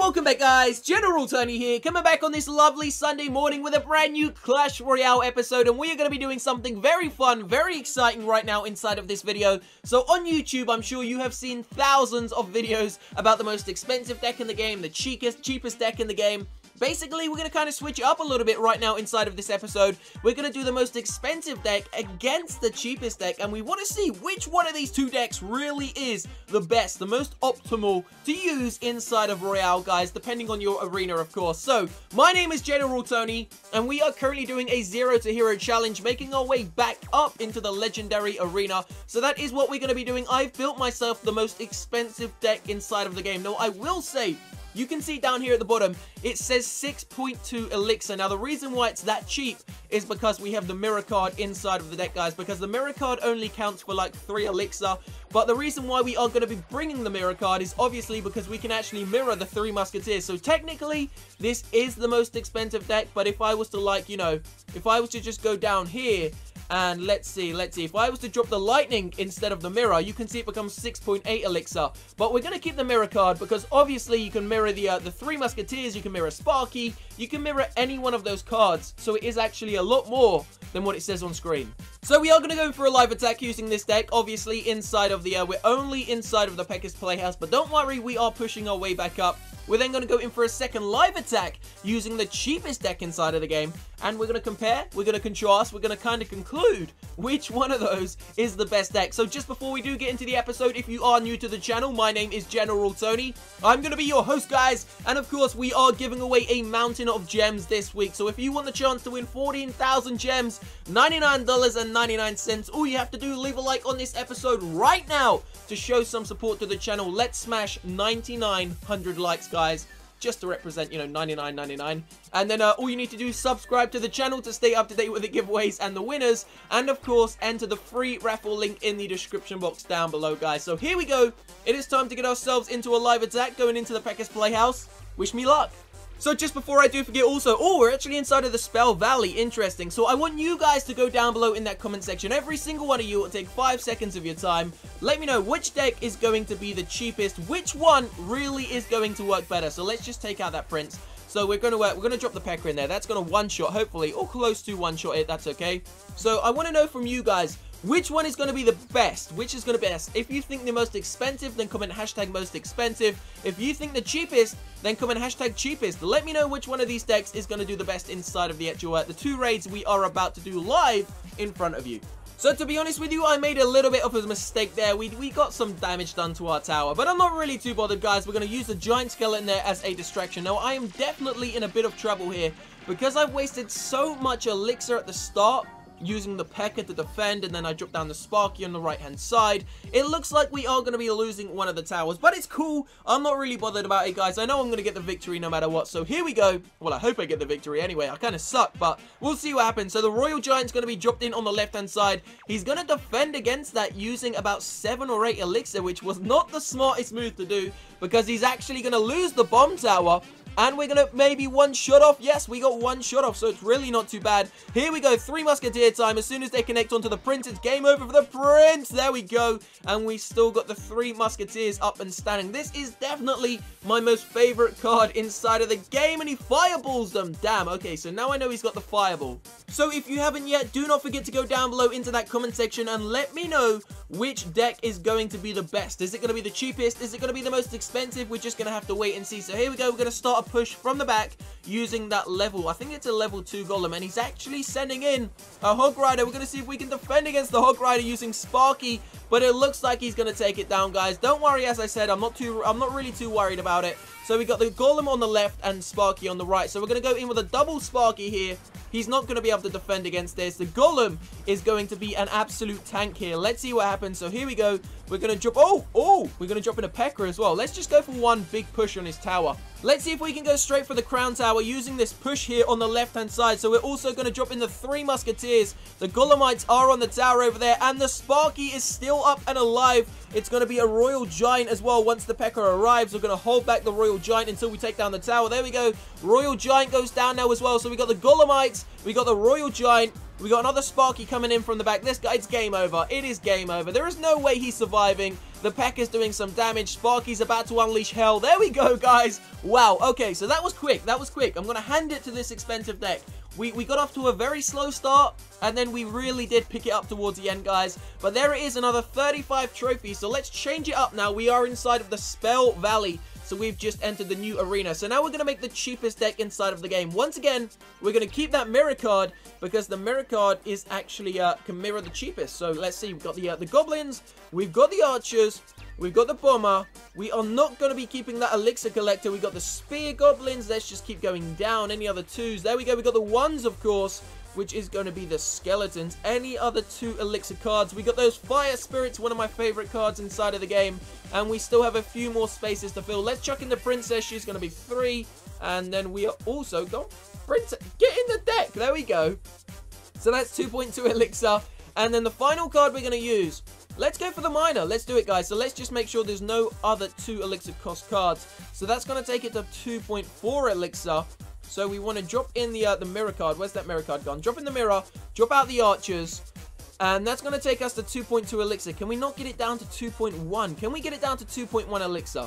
welcome back guys, General Tony here, coming back on this lovely Sunday morning with a brand new Clash Royale episode and we are going to be doing something very fun, very exciting right now inside of this video. So on YouTube, I'm sure you have seen thousands of videos about the most expensive deck in the game, the cheapest, cheapest deck in the game, Basically, we're going to kind of switch it up a little bit right now inside of this episode. We're going to do the most expensive deck against the cheapest deck, and we want to see which one of these two decks really is the best, the most optimal to use inside of Royale, guys, depending on your arena, of course. So, my name is General Tony, and we are currently doing a Zero to Hero challenge, making our way back up into the Legendary Arena. So that is what we're going to be doing. I've built myself the most expensive deck inside of the game. Now, I will say, you can see down here at the bottom, it says 6.2 Elixir. Now, the reason why it's that cheap is because we have the mirror card inside of the deck, guys, because the mirror card only counts for like 3 Elixir. But the reason why we are going to be bringing the mirror card is obviously because we can actually mirror the 3 Musketeers. So technically, this is the most expensive deck, but if I was to like, you know, if I was to just go down here and let's see, let's see. If I was to drop the lightning instead of the mirror, you can see it becomes 6.8 elixir. But we're going to keep the mirror card because obviously you can mirror the, uh, the three musketeers, you can mirror Sparky, you can mirror any one of those cards. So it is actually a lot more than what it says on screen. So we are going to go for a live attack using this deck, obviously inside of the, uh, we're only inside of the Pekka's Playhouse, but don't worry, we are pushing our way back up. We're then going to go in for a second live attack using the cheapest deck inside of the game. And we're going to compare, we're going to contrast, we're going to kind of conclude which one of those is the best deck. So just before we do get into the episode, if you are new to the channel, my name is General Tony. I'm going to be your host, guys. And of course, we are giving away a mountain of gems this week. So if you want the chance to win 14,000 gems, $99.99, all you have to do, leave a like on this episode right now to show some support to the channel. Let's smash 9,900 likes, guys just to represent, you know, 99.99. And then uh, all you need to do is subscribe to the channel to stay up to date with the giveaways and the winners. And of course, enter the free raffle link in the description box down below, guys. So here we go. It is time to get ourselves into a live attack going into the Pekka's Playhouse. Wish me luck. So just before I do forget also, oh, we're actually inside of the Spell Valley. Interesting. So I want you guys to go down below in that comment section. Every single one of you will take five seconds of your time. Let me know which deck is going to be the cheapest. Which one really is going to work better. So let's just take out that Prince. So we're going to uh, we're going to drop the Pekka in there. That's going to one-shot, hopefully, or close to one-shot it. That's okay. So I want to know from you guys, which one is going to be the best? Which is going to be best? If you think the most expensive, then comment hashtag most expensive. If you think the cheapest, then comment hashtag cheapest. Let me know which one of these decks is going to do the best inside of the actual, uh, the two raids we are about to do live in front of you. So to be honest with you, I made a little bit of a mistake there. We, we got some damage done to our tower, but I'm not really too bothered, guys. We're going to use the giant skeleton there as a distraction. Now, I am definitely in a bit of trouble here because I've wasted so much elixir at the start using the Pekka to defend, and then I drop down the Sparky on the right-hand side. It looks like we are going to be losing one of the towers, but it's cool. I'm not really bothered about it, guys. I know I'm going to get the victory no matter what, so here we go. Well, I hope I get the victory anyway. I kind of suck, but we'll see what happens. So the Royal Giant's going to be dropped in on the left-hand side. He's going to defend against that using about 7 or 8 Elixir, which was not the smartest move to do, because he's actually going to lose the Bomb Tower, and we're going to maybe one shot off. Yes, we got one shot off, so it's really not too bad. Here we go, three Musketeer time. As soon as they connect onto the Prince, it's game over for the Prince. There we go. And we still got the three Musketeers up and standing. This is definitely my most favorite card inside of the game, and he fireballs them. Damn, okay, so now I know he's got the fireball. So if you haven't yet, do not forget to go down below into that comment section and let me know which deck is going to be the best. Is it going to be the cheapest? Is it going to be the most expensive? We're just going to have to wait and see. So here we go. We're going to start a push from the back using that level. I think it's a level 2 golem. And he's actually sending in a Hog Rider. We're going to see if we can defend against the Hog Rider using Sparky. But it looks like he's going to take it down, guys. Don't worry, as I said, I'm not too, I'm not really too worried about it. So we got the Golem on the left and Sparky on the right. So we're going to go in with a double Sparky here. He's not going to be able to defend against this. The Golem is going to be an absolute tank here. Let's see what happens. So here we go. We're going to drop... Oh, oh, we're going to drop in a Pekka as well. Let's just go for one big push on his tower. Let's see if we can go straight for the crown tower using this push here on the left-hand side. So we're also going to drop in the three musketeers. The Golemites are on the tower over there. And the Sparky is still up and alive. It's going to be a Royal Giant as well once the Pekka arrives. We're going to hold back the Royal Giant until we take down the tower. There we go. Royal Giant goes down now as well. So we got the Golemites. We got the Royal Giant. We got another Sparky coming in from the back. This guy, it's game over. It is game over. There is no way he's surviving. The Peck is doing some damage. Sparky's about to unleash hell. There we go, guys. Wow. Okay, so that was quick. That was quick. I'm going to hand it to this expensive deck. We, we got off to a very slow start, and then we really did pick it up towards the end, guys. But there it is, another 35 trophies. So let's change it up now. We are inside of the Spell Valley. So we've just entered the new arena. So now we're going to make the cheapest deck inside of the game. Once again, we're going to keep that mirror card because the mirror card is actually, uh, can mirror the cheapest. So let's see, we've got the, uh, the goblins, we've got the archers, We've got the bomber. We are not going to be keeping that elixir collector. We've got the spear goblins. Let's just keep going down. Any other twos? There we go. We've got the ones, of course, which is going to be the skeletons. Any other two elixir cards? We got those fire spirits, one of my favorite cards inside of the game. And we still have a few more spaces to fill. Let's chuck in the princess. She's going to be three. And then we are also going... Princess, get in the deck. There we go. So that's 2.2 elixir. And then the final card we're going to use Let's go for the miner. Let's do it, guys. So let's just make sure there's no other two elixir cost cards. So that's going to take it to 2.4 elixir. So we want to drop in the uh, the mirror card. Where's that mirror card gone? Drop in the mirror. Drop out the archers. And that's going to take us to 2.2 elixir. Can we not get it down to 2.1? Can we get it down to 2.1 elixir?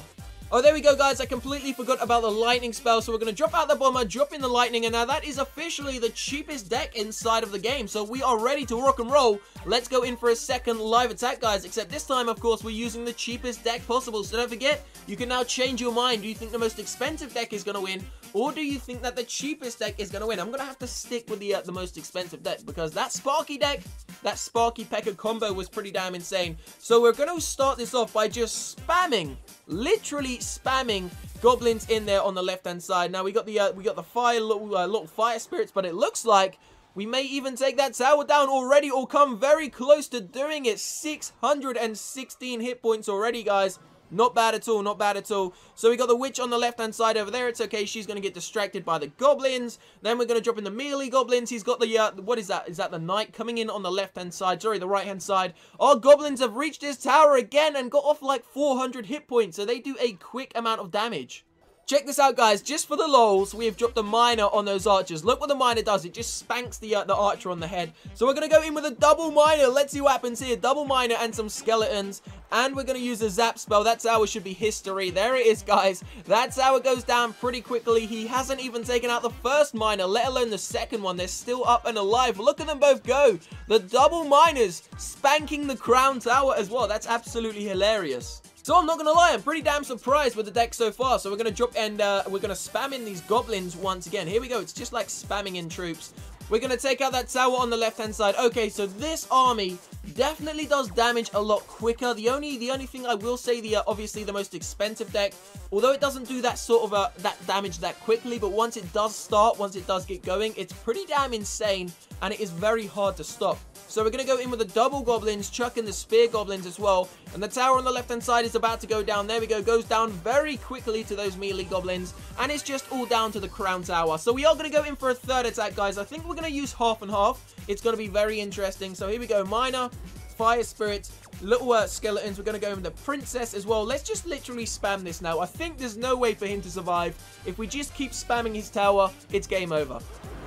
Oh, there we go, guys. I completely forgot about the lightning spell. So we're going to drop out the bomber, drop in the lightning, and now that is officially the cheapest deck inside of the game. So we are ready to rock and roll. Let's go in for a second live attack, guys. Except this time, of course, we're using the cheapest deck possible. So don't forget, you can now change your mind. Do you think the most expensive deck is going to win? Or do you think that the cheapest deck is going to win? I'm going to have to stick with the uh, the most expensive deck because that Sparky deck, that Sparky P.E.K.K.A combo was pretty damn insane. So we're going to start this off by just spamming literally spamming goblins in there on the left hand side. Now we got the uh, we got the fire little, uh, little fire spirits, but it looks like we may even take that tower down already or come very close to doing it. 616 hit points already, guys. Not bad at all, not bad at all. So we got the witch on the left-hand side over there. It's okay. She's going to get distracted by the goblins. Then we're going to drop in the melee goblins. He's got the, uh, what is that? Is that the knight coming in on the left-hand side? Sorry, the right-hand side. Our goblins have reached his tower again and got off like 400 hit points. So they do a quick amount of damage. Check this out, guys. Just for the lols, we have dropped a miner on those archers. Look what the miner does. It just spanks the uh, the archer on the head. So we're going to go in with a double miner. Let's see what happens here. Double miner and some skeletons. And we're going to use a zap spell. That's how it should be history. There it is, guys. That's how it goes down pretty quickly. He hasn't even taken out the first miner, let alone the second one. They're still up and alive. Look at them both go. The double miners spanking the crown tower as well. That's absolutely hilarious. So I'm not to lie, I'm pretty damn surprised with the deck so far. So we're to drop and uh, we're to spam in these goblins once again. Here we go. It's just like spamming in troops. We're to take out that tower on the left-hand side. Okay, so this army definitely does damage a lot quicker. The only the only thing I will say, the uh, obviously the most expensive deck, although it doesn't do that sort of uh, that damage that quickly, but once it does start, once it does get going, it's pretty damn insane, and it is very hard to stop. So we're going to go in with the double goblins, chucking the spear goblins as well. And the tower on the left-hand side is about to go down. There we go. Goes down very quickly to those melee goblins. And it's just all down to the crown tower. So we are going to go in for a third attack, guys. I think we're going to use half and half. It's going to be very interesting. So here we go. Miner, fire spirits, little uh, skeletons. We're going to go in with the princess as well. Let's just literally spam this now. I think there's no way for him to survive. If we just keep spamming his tower, it's game over.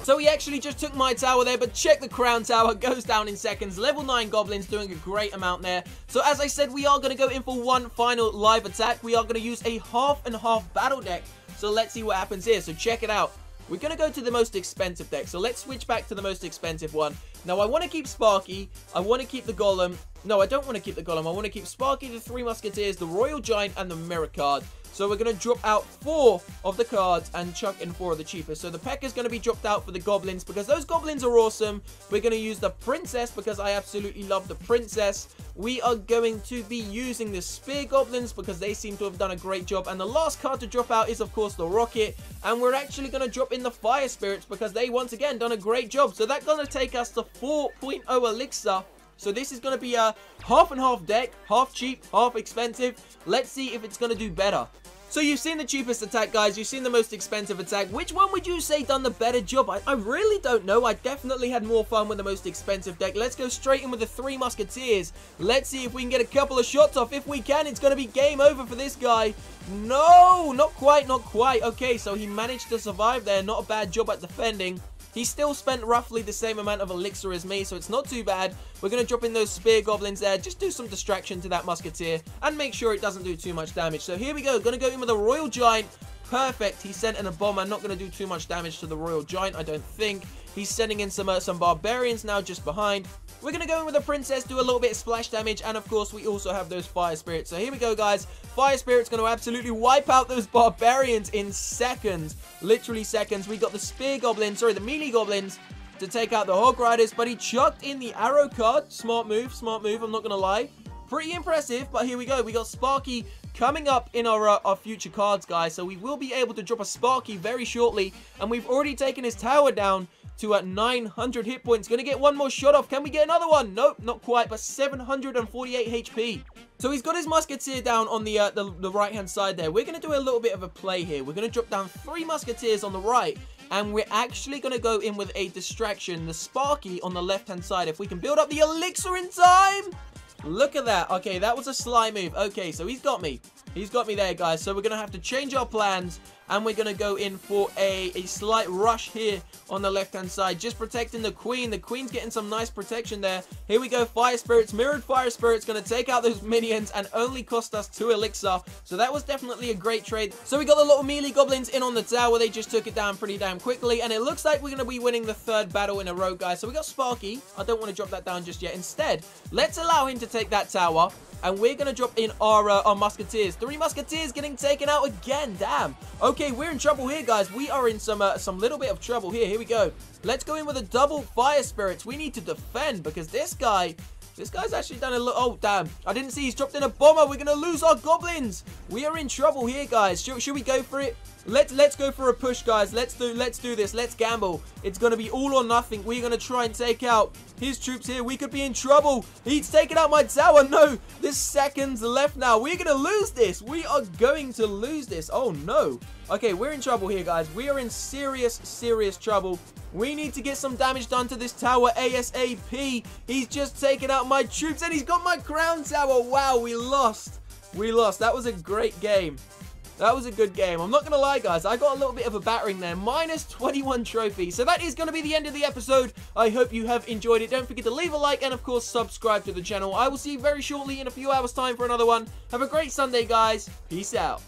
So he actually just took my tower there, but check the crown tower, goes down in seconds. Level 9 goblins doing a great amount there. So as I said, we are going to go in for one final live attack. We are going to use a half and half battle deck. So let's see what happens here. So check it out. We're going to go to the most expensive deck. So let's switch back to the most expensive one. Now, I want to keep Sparky. I want to keep the Golem. No, I don't want to keep the Golem. I want to keep Sparky, the Three Musketeers, the Royal Giant, and the Mirror card. So we're going to drop out four of the cards and chuck in four of the cheapest. So the Peck is going to be dropped out for the Goblins because those Goblins are awesome. We're going to use the Princess because I absolutely love the Princess. We are going to be using the Spear Goblins because they seem to have done a great job. And the last card to drop out is, of course, the Rocket. And we're actually going to drop in the Fire Spirits because they, once again, done a great job. So that's going to take us to 4.0 Elixir. So this is going to be a half and half deck, half cheap, half expensive. Let's see if it's going to do better. So you've seen the cheapest attack, guys. You've seen the most expensive attack. Which one would you say done the better job? I, I really don't know. I definitely had more fun with the most expensive deck. Let's go straight in with the Three Musketeers. Let's see if we can get a couple of shots off. If we can, it's going to be game over for this guy. No, not quite, not quite. Okay, so he managed to survive there. Not a bad job at defending. He still spent roughly the same amount of elixir as me, so it's not too bad. We're going to drop in those spear goblins there, just do some distraction to that musketeer, and make sure it doesn't do too much damage. So here we go, going to go in with a royal giant. Perfect. He sent in a bomb. I'm not going to do too much damage to the royal giant, I don't think. He's sending in some uh, some barbarians now just behind. We're going to go in with a princess, do a little bit of splash damage, and of course, we also have those fire spirits. So here we go, guys. Fire spirit's going to absolutely wipe out those barbarians in seconds. Literally seconds. We got the spear goblins, sorry, the melee goblins to take out the hog riders, but he chucked in the arrow card. Smart move, smart move, I'm not going to lie. Pretty impressive, but here we go. We got Sparky coming up in our, uh, our future cards, guys. So we will be able to drop a Sparky very shortly, and we've already taken his tower down to at 900 hit points. Going to get one more shot off. Can we get another one? Nope, not quite, but 748 HP. So he's got his musketeer down on the, uh, the, the right-hand side there. We're going to do a little bit of a play here. We're going to drop down three musketeers on the right. And we're actually going to go in with a distraction, the Sparky on the left-hand side. If we can build up the elixir in time. Look at that. Okay, that was a sly move. Okay, so he's got me. He's got me there, guys. So we're going to have to change our plans and we're going to go in for a, a slight rush here on the left-hand side, just protecting the Queen. The Queen's getting some nice protection there. Here we go, Fire Spirits, Mirrored Fire Spirits, going to take out those minions and only cost us two Elixir. So that was definitely a great trade. So we got the little melee goblins in on the tower. They just took it down pretty damn quickly, and it looks like we're going to be winning the third battle in a row, guys. So we got Sparky. I don't want to drop that down just yet. Instead, let's allow him to take that tower and we're going to drop in our, uh, our musketeers. Three musketeers getting taken out again. Damn. We're in trouble here, guys. We are in some uh, some little bit of trouble here. Here we go. Let's go in with a double fire spirits. We need to defend because this guy... This guy's actually done a little... Oh, damn. I didn't see he's dropped in a bomber. We're going to lose our goblins. We are in trouble here, guys. Should, should we go for it? Let's let's go for a push, guys. Let's do let's do this. Let's gamble. It's gonna be all or nothing. We're gonna try and take out his troops here. We could be in trouble. He's taking out my tower. No, there's seconds left now. We're gonna lose this. We are going to lose this. Oh no. Okay, we're in trouble here, guys. We are in serious, serious trouble. We need to get some damage done to this tower ASAP. He's just taken out my troops and he's got my crown tower. Wow, we lost. We lost. That was a great game. That was a good game. I'm not going to lie, guys. I got a little bit of a battering there. Minus 21 trophies. So that is going to be the end of the episode. I hope you have enjoyed it. Don't forget to leave a like and, of course, subscribe to the channel. I will see you very shortly in a few hours' time for another one. Have a great Sunday, guys. Peace out.